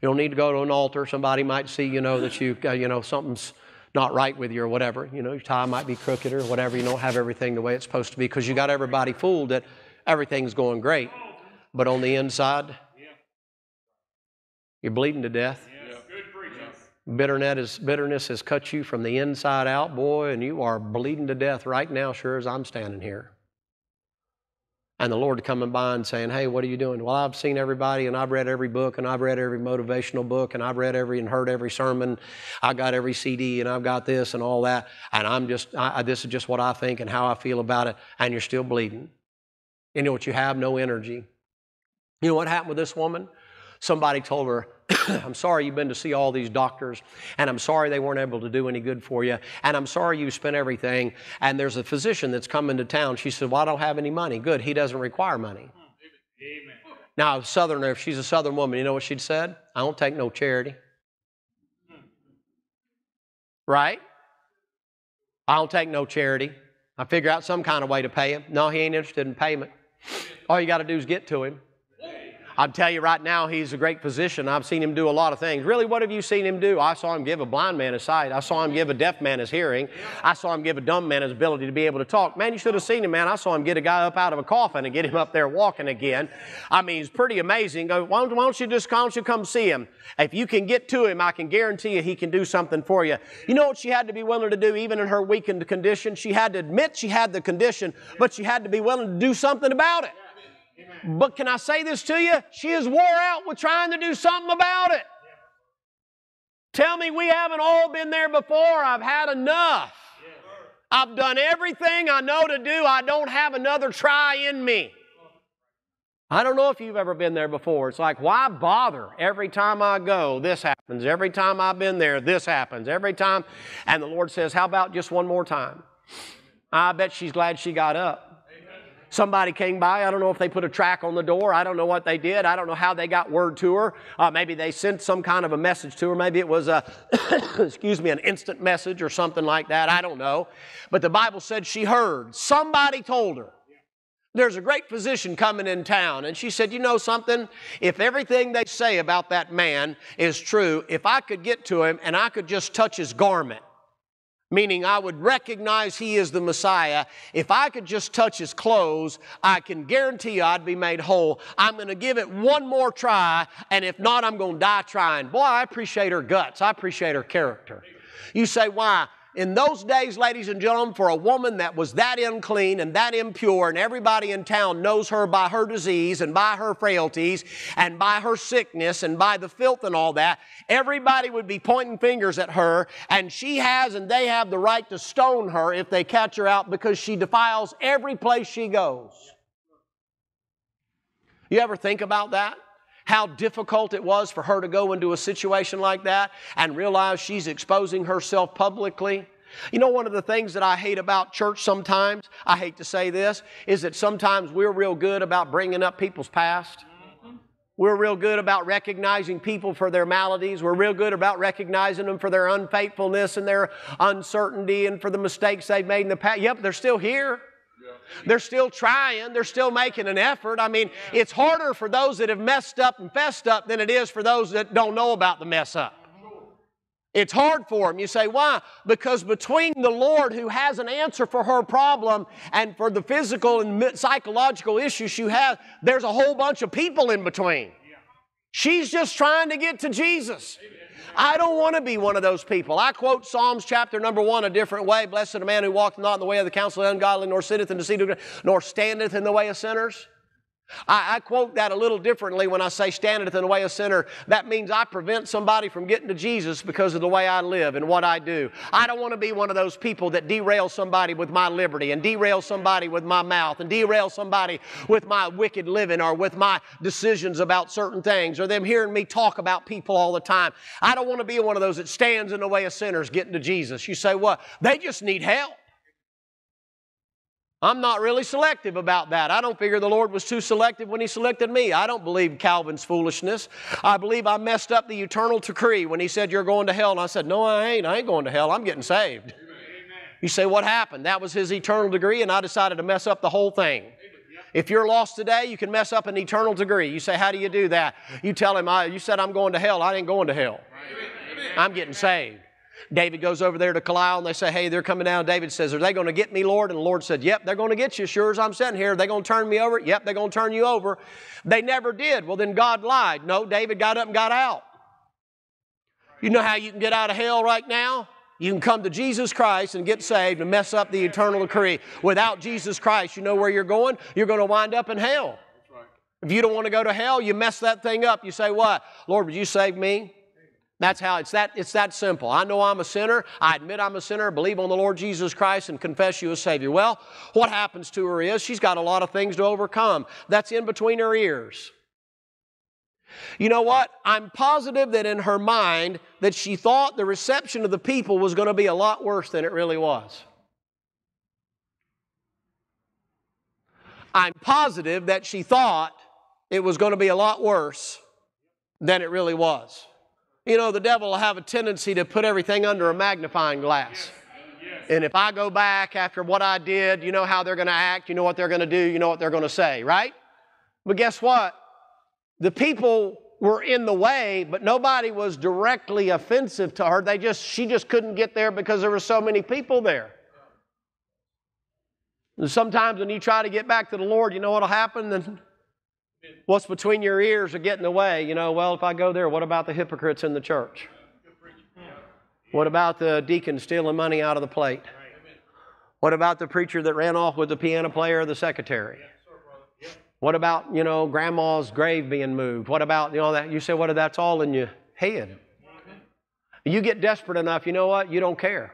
You don't need to go to an altar. Somebody might see, you know, that you, uh, you know, something's not right with you or whatever. You know, your tie might be crooked or whatever. You don't have everything the way it's supposed to be because you got everybody fooled that everything's going great. But on the inside, you're bleeding to death. Bitterness, bitterness has cut you from the inside out, boy, and you are bleeding to death right now, sure as I'm standing here and the Lord coming by and saying, Hey, what are you doing? Well, I've seen everybody and I've read every book and I've read every motivational book and I've read every and heard every sermon. I got every CD and I've got this and all that. And I'm just, I, this is just what I think and how I feel about it. And you're still bleeding. You know what? You have no energy. You know what happened with this woman? Somebody told her, I'm sorry you've been to see all these doctors, and I'm sorry they weren't able to do any good for you, and I'm sorry you spent everything. And there's a physician that's come into town. She said, Well, I don't have any money. Good, he doesn't require money. Hmm, amen. Now, a southerner, if she's a southern woman, you know what she'd said? I don't take no charity. Hmm. Right? I don't take no charity. I figure out some kind of way to pay him. No, he ain't interested in payment. All you got to do is get to him. I'll tell you right now, he's a great physician. I've seen him do a lot of things. Really, what have you seen him do? I saw him give a blind man his sight. I saw him give a deaf man his hearing. I saw him give a dumb man his ability to be able to talk. Man, you should have seen him, man. I saw him get a guy up out of a coffin and get him up there walking again. I mean, he's pretty amazing. Why don't, why don't you just why don't you come see him? If you can get to him, I can guarantee you he can do something for you. You know what she had to be willing to do, even in her weakened condition? She had to admit she had the condition, but she had to be willing to do something about it. But can I say this to you? She is wore out with trying to do something about it. Tell me we haven't all been there before. I've had enough. I've done everything I know to do. I don't have another try in me. I don't know if you've ever been there before. It's like, why bother? Every time I go, this happens. Every time I've been there, this happens. Every time. And the Lord says, How about just one more time? I bet she's glad she got up. Somebody came by. I don't know if they put a track on the door. I don't know what they did. I don't know how they got word to her. Uh, maybe they sent some kind of a message to her. Maybe it was a, excuse me, an instant message or something like that. I don't know. But the Bible said she heard. Somebody told her. There's a great physician coming in town. And she said, You know something? If everything they say about that man is true, if I could get to him and I could just touch his garment, meaning I would recognize he is the Messiah. If I could just touch his clothes, I can guarantee you I'd be made whole. I'm going to give it one more try, and if not, I'm going to die trying. Boy, I appreciate her guts. I appreciate her character. You say, why? In those days, ladies and gentlemen, for a woman that was that unclean and that impure, and everybody in town knows her by her disease and by her frailties and by her sickness and by the filth and all that, everybody would be pointing fingers at her, and she has and they have the right to stone her if they catch her out because she defiles every place she goes. You ever think about that? How difficult it was for her to go into a situation like that and realize she's exposing herself publicly. You know, one of the things that I hate about church sometimes, I hate to say this, is that sometimes we're real good about bringing up people's past. We're real good about recognizing people for their maladies. We're real good about recognizing them for their unfaithfulness and their uncertainty and for the mistakes they've made in the past. Yep, they're still here. They're still trying, they're still making an effort. I mean, it's harder for those that have messed up and fessed up than it is for those that don't know about the mess up. It's hard for them. You say, why? Because between the Lord who has an answer for her problem and for the physical and psychological issues she has, there's a whole bunch of people in between. She's just trying to get to Jesus. I don't want to be one of those people. I quote Psalms chapter number one a different way. Blessed a man who walketh not in the way of the counsel of the ungodly, nor sitteth in the seat of nor standeth in the way of sinners. I, I, quote that a little differently when I say standeth in the way of sinner. That means I prevent somebody from getting to Jesus because of the way I live and what I do. I don't want to be one of those people that derail somebody with my liberty and derail somebody with my mouth and derail somebody with my wicked living or with my decisions about certain things or them hearing me talk about people all the time. I don't want to be one of those that stands in the way of sinners getting to Jesus. You say, what? Well, they just need help. I'm not really selective about that. I don't figure the Lord was too selective when He selected me. I don't believe Calvin's foolishness. I believe I messed up the eternal decree when He said, You're going to hell. And I said, No, I ain't. I ain't going to hell. I'm getting saved. Amen. You say, What happened? That was His eternal degree, and I decided to mess up the whole thing. If you're lost today, you can mess up an eternal degree. You say, How do you do that? You tell Him, You said I'm going to hell. I ain't going to hell. I'm getting saved. David goes over there to Keilah and they say, Hey, they're coming down. David says, Are they going to get me, Lord? And the Lord said, Yep, they're going to get you. Sure as I'm sitting here, they're going to turn me over? Yep, they're going to turn you over. They never did. Well, then God lied. No, David got up and got out. You know how you can get out of hell right now? You can come to Jesus Christ and get saved and mess up the eternal decree. Without Jesus Christ, you know where you're going? You're going to wind up in hell. If you don't want to go to hell, you mess that thing up. You say, What? Lord, would you save me? That's how it's that, it's that simple. I know I'm a sinner. I admit I'm a sinner, believe on the Lord Jesus Christ, and confess you as Savior. Well, what happens to her is she's got a lot of things to overcome. That's in between her ears. You know what? I'm positive that in her mind that she thought the reception of the people was going to be a lot worse than it really was. I'm positive that she thought it was going to be a lot worse than it really was. You know, the devil will have a tendency to put everything under a magnifying glass. And if I go back after what I did, you know how they're going to act, you know what they're going to do, you know what they're going to say, right? But guess what? The people were in the way, but nobody was directly offensive to her. They just she just couldn't get there because there were so many people there. And sometimes when you try to get back to the Lord, you know what'll happen? Then What's between your ears are getting away. You know, well, if I go there, what about the hypocrites in the church? What about the deacon stealing money out of the plate? What about the preacher that ran off with the piano player or the secretary? What about, you know, grandma's grave being moved? What about, you know, that? You say, what if that's all in your head? You get desperate enough, you know what? You don't care.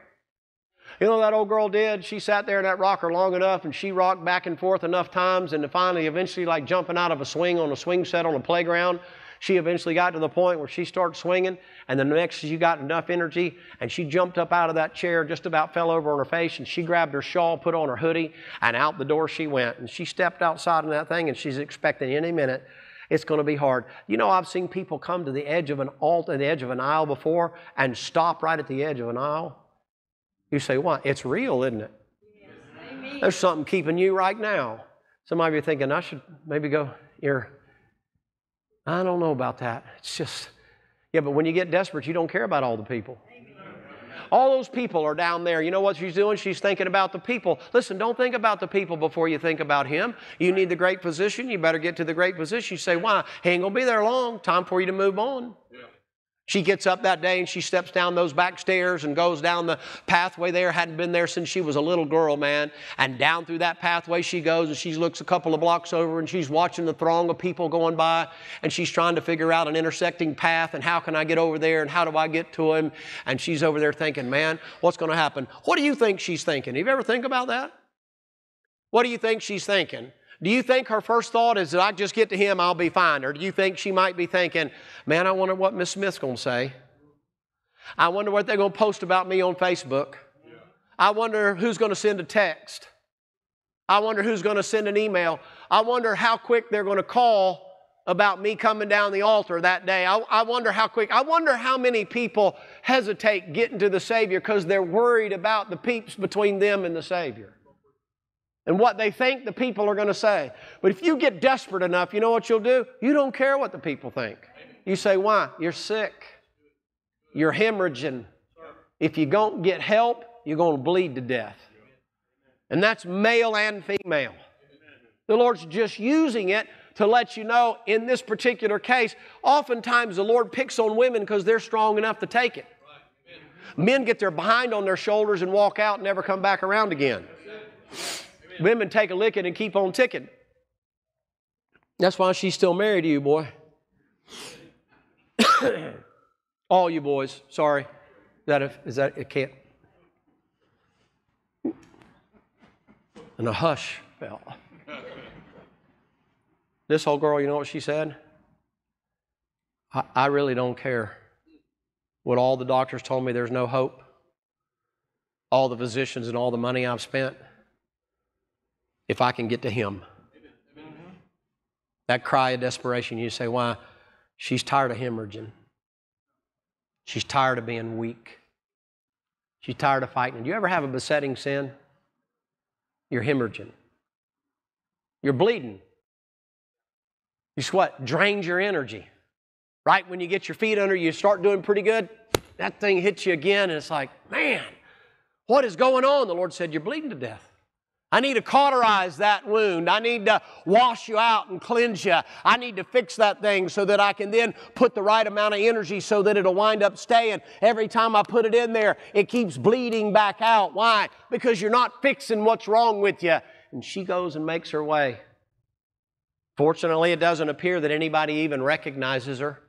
You know that old girl did? She sat there in that rocker long enough and she rocked back and forth enough times and finally, eventually, like jumping out of a swing on a swing set on a playground, she eventually got to the point where she started swinging and the next she got enough energy and she jumped up out of that chair, just about fell over on her face and she grabbed her shawl, put on her hoodie, and out the door she went. And she stepped outside in that thing and she's expecting any minute it's going to be hard. You know, I've seen people come to the edge of an altar, the edge of an aisle before, and stop right at the edge of an aisle. You say, why? It's real, isn't it? There's something keeping you right now. Some of you are thinking, I should maybe go here. I don't know about that. It's just, yeah, but when you get desperate, you don't care about all the people. All those people are down there. You know what she's doing? She's thinking about the people. Listen, don't think about the people before you think about him. You need the great position. You better get to the great position. You say, why? He ain't going to be there long. Time for you to move on. She gets up that day and she steps down those back stairs and goes down the pathway there. Hadn't been there since she was a little girl, man. And down through that pathway she goes and she looks a couple of blocks over and she's watching the throng of people going by and she's trying to figure out an intersecting path and how can I get over there and how do I get to him? And she's over there thinking, man, what's going to happen? What do you think she's thinking? Have you ever think about that? What do you think she's thinking? Do you think her first thought is that I just get to him, I'll be fine? Or do you think she might be thinking, man, I wonder what Miss Smith's going to say? I wonder what they're going to post about me on Facebook. I wonder who's going to send a text. I wonder who's going to send an email. I wonder how quick they're going to call about me coming down the altar that day. I, I wonder how quick. I wonder how many people hesitate getting to the Savior because they're worried about the peeps between them and the Savior and what they think the people are going to say. But if you get desperate enough, you know what you'll do? You don't care what the people think. You say, Why? You're sick. You're hemorrhaging. If you don't get help, you're going to bleed to death. And that's male and female. The Lord's just using it to let you know in this particular case, oftentimes the Lord picks on women because they're strong enough to take it. Men get their behind on their shoulders and walk out and never come back around again. Women take a licking and keep on ticking. That's why she's still married to you, boy. All you boys, sorry. Is that, a, is that it can't? And a hush fell. This old girl, you know what she said? I, I really don't care. What all the doctors told me there's no hope. All the physicians and all the money I've spent if I can get to Him. That cry of desperation, you say, why? She's tired of hemorrhaging. She's tired of being weak. She's tired of fighting. Do you ever have a besetting sin? You're hemorrhaging. You're bleeding. You sweat, drains your energy. Right when you get your feet under you, start doing pretty good, that thing hits you again, and it's like, man, what is going on? The Lord said, You're bleeding to death. I need to cauterize that wound. I need to wash you out and cleanse you. I need to fix that thing so that I can then put the right amount of energy so that it'll wind up staying. Every time I put it in there, it keeps bleeding back out. Why? Because you're not fixing what's wrong with you. And she goes and makes her way. Fortunately, it doesn't appear that anybody even recognizes her.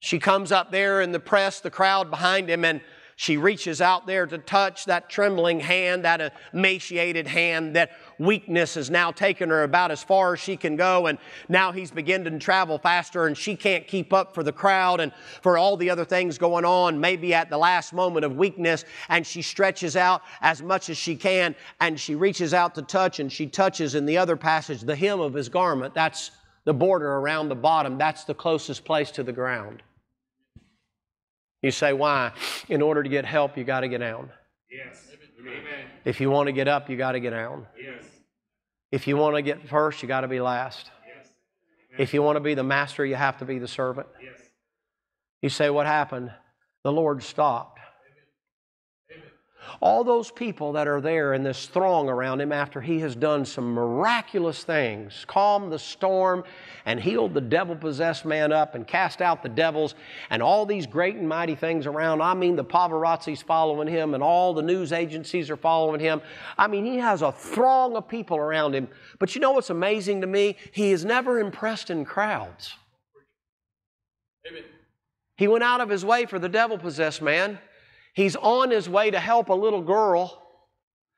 She comes up there in the press, the crowd behind him, and she reaches out there to touch that trembling hand, that emaciated hand, that weakness has now taken her about as far as she can go. And now he's beginning to travel faster and she can't keep up for the crowd and for all the other things going on, maybe at the last moment of weakness. And she stretches out as much as she can and she reaches out to touch and she touches in the other passage the hem of his garment. That's the border around the bottom. That's the closest place to the ground. You say, why? In order to get help, you got to get down. Yes. Amen. If you want to get up, you got to get down. Yes. If you want to get first, you got to be last. Yes. If you want to be the master, you have to be the servant. Yes. You say, what happened? The Lord stopped. All those people that are there in this throng around him after he has done some miraculous things, calmed the storm and healed the devil possessed man up and cast out the devils and all these great and mighty things around. I mean, the paparazzi's following him and all the news agencies are following him. I mean, he has a throng of people around him. But you know what's amazing to me? He is never impressed in crowds. Amen. He went out of his way for the devil possessed man. He's on his way to help a little girl.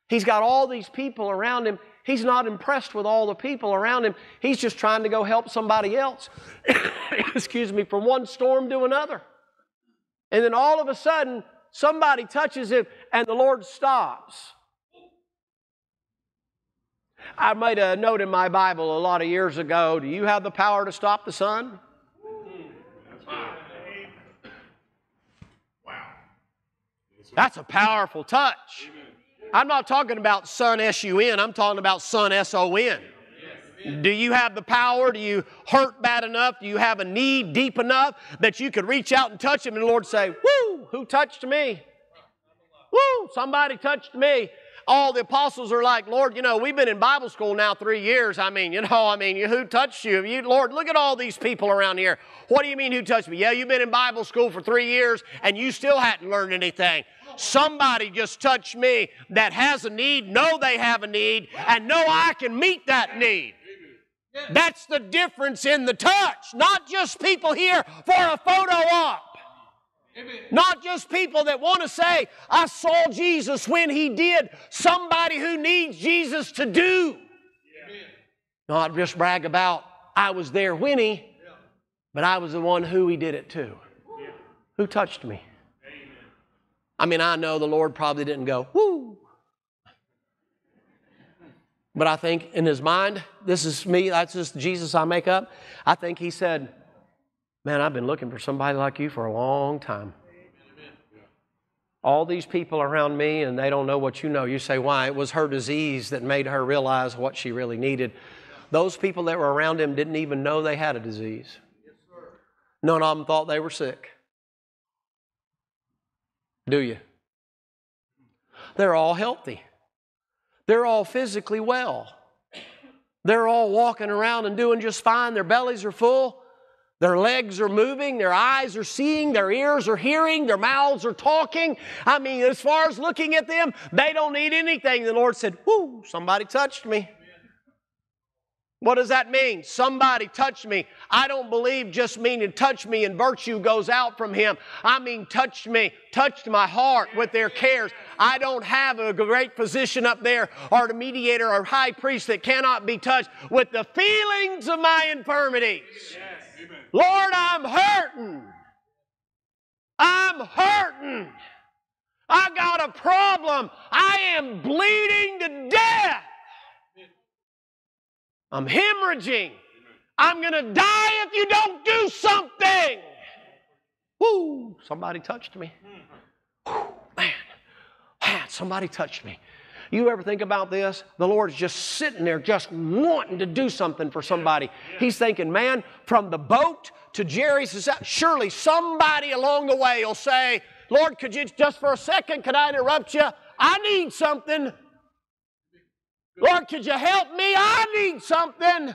He's got all these people around him. He's not impressed with all the people around him. He's just trying to go help somebody else, excuse me, from one storm to another. And then all of a sudden, somebody touches him and the Lord stops. I made a note in my Bible a lot of years ago Do you have the power to stop the sun? That's a powerful touch. I'm not talking about sun S U N, I'm talking about sun S O N. Do you have the power? Do you hurt bad enough? Do you have a need deep enough that you could reach out and touch him and the Lord say, Woo, who touched me? Woo! Somebody touched me. All the apostles are like, Lord, you know, we've been in Bible school now three years. I mean, you know, I mean, who touched you? you? Lord, look at all these people around here. What do you mean, who touched me? Yeah, you've been in Bible school for three years and you still hadn't learned anything. Somebody just touched me that has a need, know they have a need, and know I can meet that need. That's the difference in the touch. Not just people here for a photo op. Not just people that want to say, I saw Jesus when he did. Somebody who needs Jesus to do. Not just brag about, I was there when he, but I was the one who he did it to. Who touched me? I mean, I know the Lord probably didn't go, woo. But I think in his mind, this is me, that's just Jesus I make up. I think he said, Man, I've been looking for somebody like you for a long time. All these people around me, and they don't know what you know. You say, Why? It was her disease that made her realize what she really needed. Those people that were around him didn't even know they had a disease. None of them thought they were sick. Do you? They're all healthy. They're all physically well. They're all walking around and doing just fine. Their bellies are full. Their legs are moving, their eyes are seeing, their ears are hearing, their mouths are talking. I mean, as far as looking at them, they don't need anything. The Lord said, Whoo, somebody touched me. What does that mean? Somebody touched me. I don't believe just meaning touch me and virtue goes out from him. I mean touched me, touched my heart with their cares. I don't have a great position up there or the mediator or high priest that cannot be touched with the feelings of my infirmities. Lord, I'm hurting. I'm hurting. I got a problem. I am bleeding to death. I'm hemorrhaging. I'm going to die if you don't do something. Woo! Somebody touched me. Whew, man, man, somebody touched me. You ever think about this? The Lord's just sitting there, just wanting to do something for somebody. He's thinking, man, from the boat to Jairus's, surely somebody along the way will say, Lord, could you just for a second, could I interrupt you? I need something. Lord, could you help me? I need something.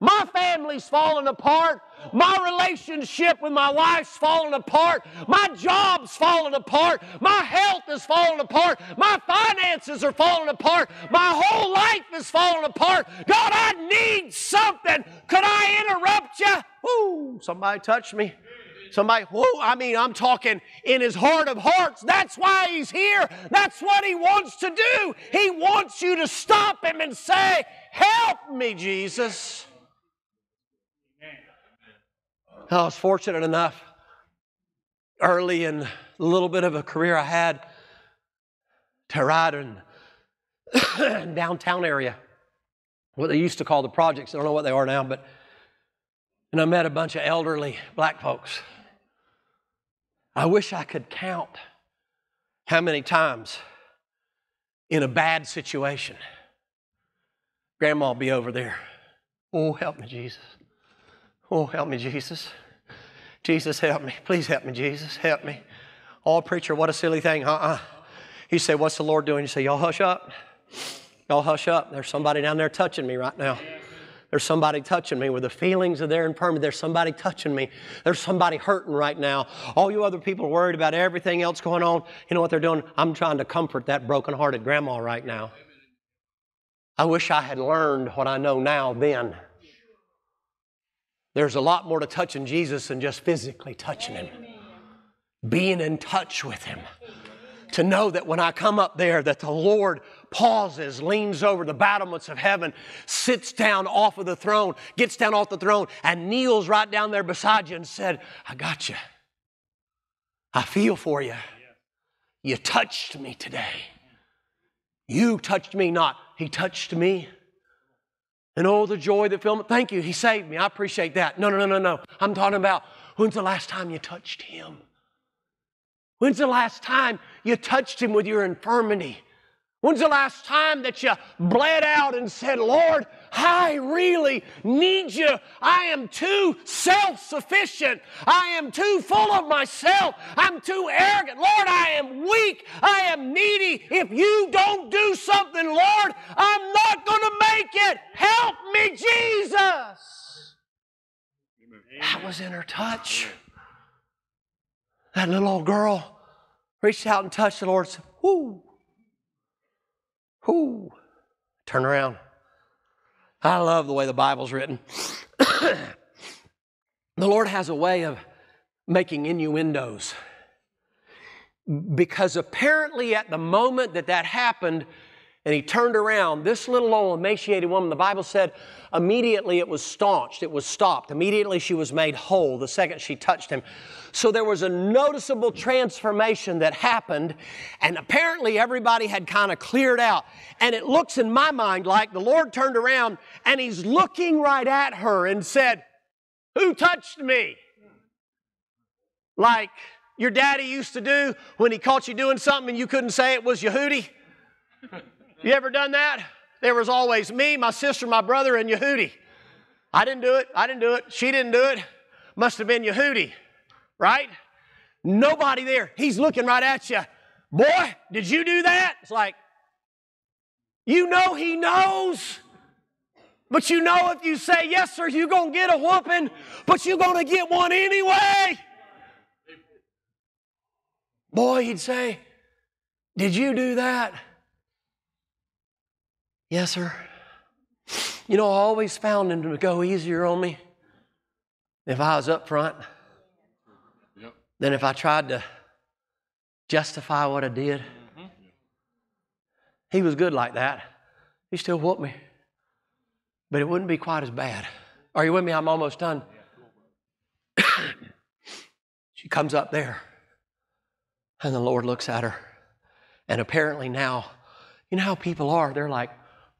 My family's falling apart. My relationship with my wife's falling apart. My job's falling apart. My health is falling apart. My finances are falling apart. My whole life is falling apart. God, I need something. Could I interrupt you? Woo, somebody touch me. Somebody, whoa, I mean, I'm talking in his heart of hearts. That's why he's here. That's what he wants to do. He wants you to stop him and say, Help me, Jesus. I was fortunate enough early in the little bit of a career I had to ride in downtown area, what they used to call the projects. I don't know what they are now, but and I met a bunch of elderly black folks. I wish I could count how many times in a bad situation, Grandma will be over there. Oh, help me, Jesus. Oh, help me, Jesus. Jesus, help me. Please help me, Jesus. Help me. Oh, preacher, what a silly thing. Uh uh He said, What's the Lord doing? You say, Y'all hush up. Y'all hush up. There's somebody down there touching me right now. There's somebody touching me with the feelings of their infirmity. There's somebody touching me. There's somebody hurting right now. All you other people are worried about everything else going on. You know what they're doing? I'm trying to comfort that broken-hearted grandma right now. I wish I had learned what I know now then. There's a lot more to touching Jesus than just physically touching Him. Being in touch with Him. To know that when I come up there, that the Lord pauses, leans over the battlements of heaven, sits down off of the throne, gets down off the throne, and kneels right down there beside you and said, I got you. I feel for you. You touched me today. You touched me not. He touched me. And oh, the joy that filled me. Thank you. He saved me. I appreciate that. No, no, no, no, no. I'm talking about when's the last time you touched him? When's the last time you touched him with your infirmity? When's the last time that you bled out and said, Lord, I really need you. I am too self sufficient. I am too full of myself. I'm too arrogant. Lord, I am weak. I am needy. If you don't do something, Lord, I'm not going to make it. Help me, Jesus. That was in her touch. That little old girl reached out and touched the Lord and said, Whoo. Whoo. Turn around. I love the way the Bible's written. the Lord has a way of making innuendos. Because apparently, at the moment that that happened, and he turned around. This little old emaciated woman, the Bible said, immediately it was staunched, it was stopped. Immediately she was made whole the second she touched him. So there was a noticeable transformation that happened, and apparently everybody had kind of cleared out. And it looks in my mind like the Lord turned around and he's looking right at her and said, Who touched me? Like your daddy used to do when he caught you doing something and you couldn't say it was Yehudi. You ever done that? There was always me, my sister, my brother, and Yehudi. I didn't do it. I didn't do it. She didn't do it. Must have been Yehudi, right? Nobody there. He's looking right at you. Boy, did you do that? It's like, you know he knows. But you know if you say yes, sir, you're going to get a whooping, but you're going to get one anyway. Boy, he'd say, Did you do that? Yes, sir. You know, I always found him to go easier on me if I was up front Yep. than if I tried to justify what I did. He was good like that. He still whooped me. But it wouldn't be quite as bad. Are you with me? I'm almost done. she comes up there, and the Lord looks at her. And apparently now, you know how people are. They're like,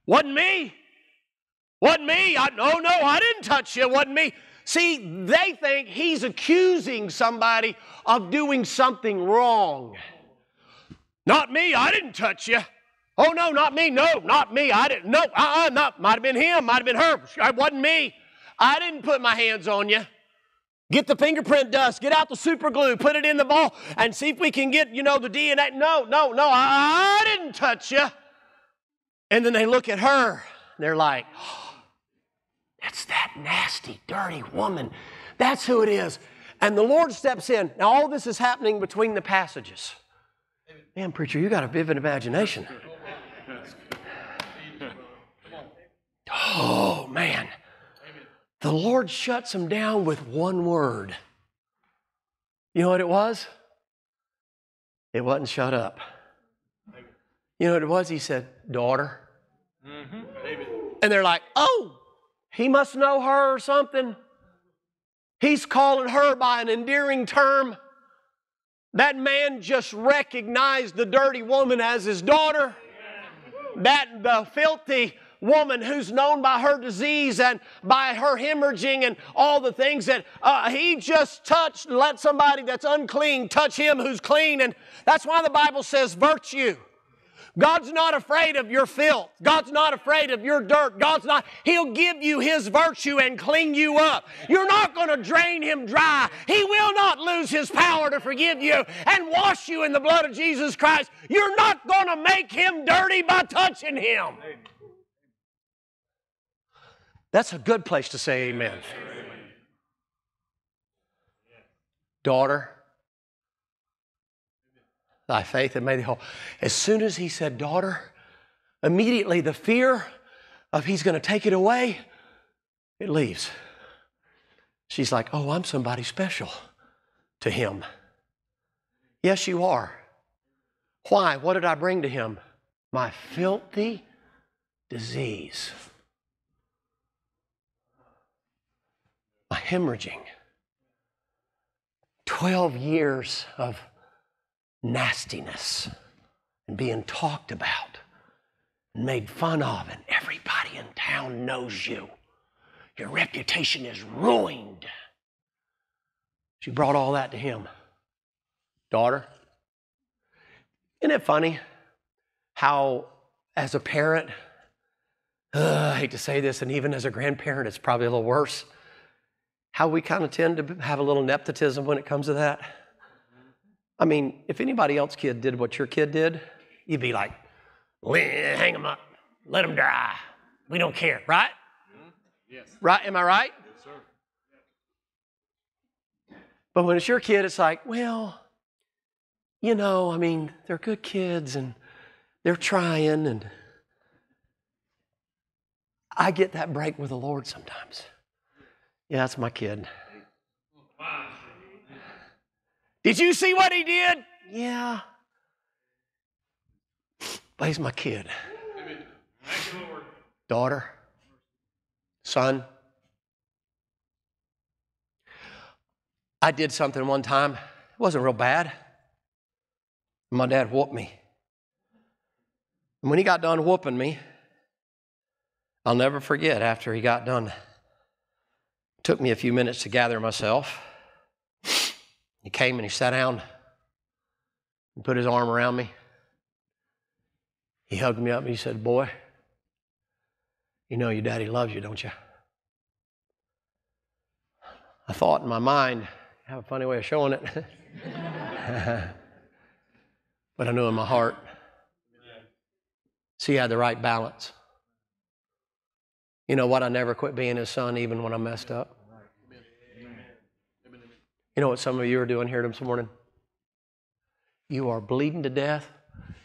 wasn't me. Wasn't me. I, no, no, I didn't touch you. Wasn't me. See, they think he's accusing somebody of doing something wrong. Not me. I didn't touch you. Oh, no, not me. No, not me. I didn't. No, uh-uh, not. Might have been him. Might have been her. It wasn't me. I didn't put my hands on you. Get the fingerprint dust, get out the super glue, put it in the ball, and see if we can get, you know, the DNA. No, no, no, I, I didn't touch you. And then they look at her, they're like, oh, it's that nasty, dirty woman. That's who it is. And the Lord steps in. Now, all this is happening between the passages. Man, preacher, you got a vivid imagination. Oh, man. The Lord shuts him down with one word. You know what it was? It wasn't shut up. You know what it was? He said, Daughter. And they're like, Oh, he must know her or something. He's calling her by an endearing term. That man just recognized the dirty woman as his daughter. That the filthy woman who's known by her disease and by her hemorrhaging and all the things that uh, he just touched, let somebody that's unclean touch him who's clean. And that's why the Bible says virtue. God's not afraid of your filth. God's not afraid of your dirt. God's not, He'll give you His virtue and clean you up. You're not going to drain Him dry. He will not lose His power to forgive you and wash you in the blood of Jesus Christ. You're not going to make Him dirty by touching Him. That's a good place to say amen. Daughter, thy faith had made thee whole. As soon as he said, daughter, immediately the fear of he's going to take it away, it leaves. She's like, oh, I'm somebody special to him. Yes, you are. Why? What did I bring to him? My filthy disease. My hemorrhaging. 12 years of nastiness and being talked about and made fun of, and everybody in town knows you. Your reputation is ruined. She brought all that to him. Daughter, isn't it funny how as a parent, uh, I hate to say this, and even as a grandparent, it's probably a little worse. How we kind of tend to have a little nepotism when it comes to that. I mean, if anybody else kid did what your kid did, you'd be like, "Leh, hang them up, let them dry. We don't care, right? Mm-hmm. Yes. Right? Am I right? Yes, sir. But when it's your kid, it's like, well, you know, I mean, they're good kids and they're trying, and I get that break with the Lord sometimes. Yeah, that's my kid. Did you see what he did? Yeah. But he's my kid. Daughter, son. I did something one time. It wasn't real bad. My dad whooped me. And when he got done whooping me, I'll never forget after he got done. took me a few minutes to gather myself. He came and he sat down and put his arm around me. He hugged me up and he said, Boy, you know your daddy loves you, don't you? I thought in my mind, I have a funny way of showing it. but I knew in my heart. See, he had the right balance. You know what? I never quit being his son, even when I messed up. You know what some of you are doing here this morning? You are bleeding to death,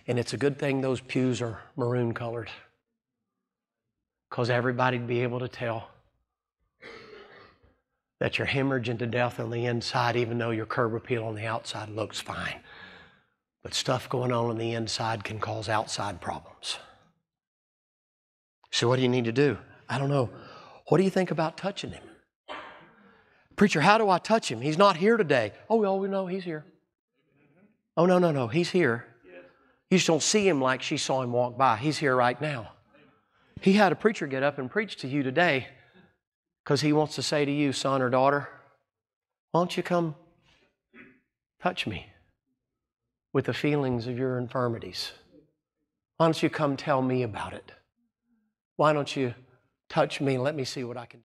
and it's a good thing those pews are maroon colored because everybody'd be able to tell that you're hemorrhaging to death on the inside, even though your curb appeal on the outside looks fine. But stuff going on on the inside can cause outside problems. So, what do you need to do? I don't know. What do you think about touching him? Preacher, how do I touch him? He's not here today. Oh, well, we know he's here. Oh, no, no, no. He's here. You just don't see him like she saw him walk by. He's here right now. He had a preacher get up and preach to you today because he wants to say to you, son or daughter, why don't you come touch me with the feelings of your infirmities? Why don't you come tell me about it? Why don't you touch me and let me see what I can do?